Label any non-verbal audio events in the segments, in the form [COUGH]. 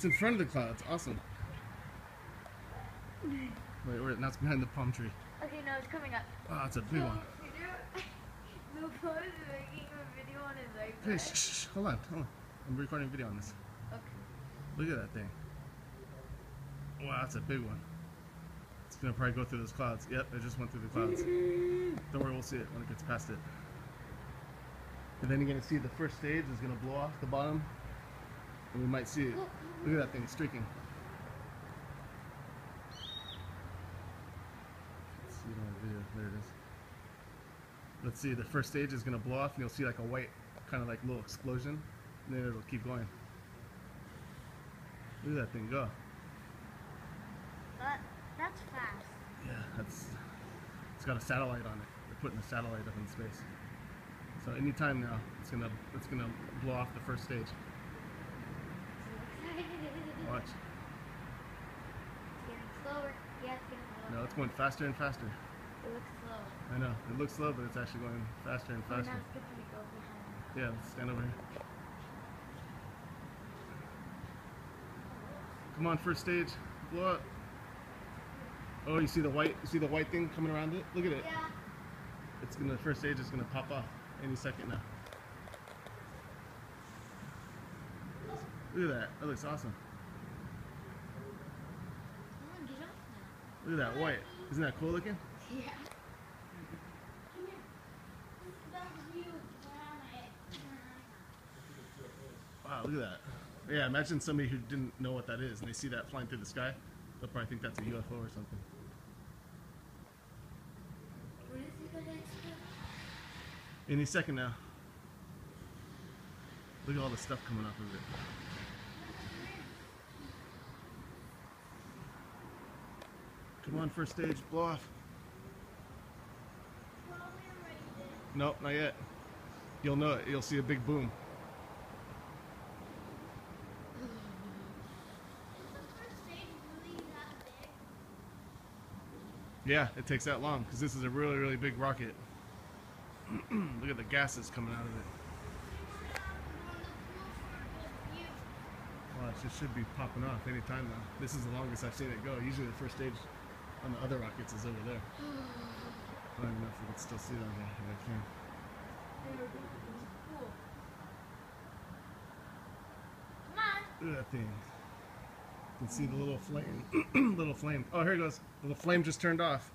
It's in front of the clouds. Awesome. Wait, wait, now it's behind the palm tree. Okay, no, it's coming up. Ah, oh, it's a big one. The boy is making a video on his Hey, iPad. shh, shh, shh, hold on, hold on. I'm recording a video on this. Okay. Look at that thing. Wow, that's a big one. It's gonna probably go through those clouds. Yep, it just went through the clouds. Don't worry, we'll see it when it gets past it. And then you're gonna see the first stage is gonna blow off the bottom, and we might see it. Look at that thing streaking. Let's see it on the video. There it is. Let's see. The first stage is gonna blow off, and you'll see like a white, kind of like little explosion, and then it'll keep going. Look at that thing go. That, that's fast. Yeah, that's. It's got a satellite on it. They're putting a satellite up in space. So anytime now, it's gonna it's gonna blow off the first stage. Watch. It's getting slower. Yeah, it's getting slower. No, it's going faster and faster. It looks slow. I know. It looks slow, but it's actually going faster and faster. now it's good to go behind. Yeah, let's stand over here. Come on, first stage. Blow up. Oh, you see the white? You see the white thing coming around it? Look at it. Yeah. It's gonna. The first stage is gonna pop off any second now. Look at that. That looks awesome. Come on, get off now. Look at that white. Isn't that cool looking? Yeah. Wow, look at that. Yeah, imagine somebody who didn't know what that is and they see that flying through the sky. They'll probably think that's a UFO or something. What is it gonna explode? Any second now. Look at all the stuff coming off of it. Come on, first stage, blow off. Nope, not yet. You'll know it. You'll see a big boom. Yeah, it takes that long because this is a really, really big rocket. [CLEARS THROAT] Look at the gases coming out of it. Watch, it should be popping off any time now. This is the longest I've seen it go. Usually the first stage on the other rockets is over there. [SIGHS] I don't even know if we can still see here. If I can. Come on. Look at that thing. You can see the little flame. [CLEARS THROAT] little flame. Oh, here it goes. The flame just turned off.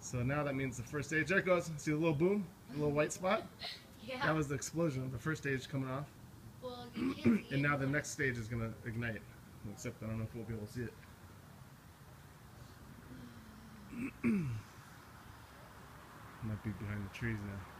So now that means the first stage. There it goes. See the little boom? The little white spot? [LAUGHS] Yeah. That was the explosion of the first stage coming off. well, you can't [CLEARS THROAT] see And now the next stage is going to ignite. Except I don't know if we'll be able to see it. Be behind the trees now.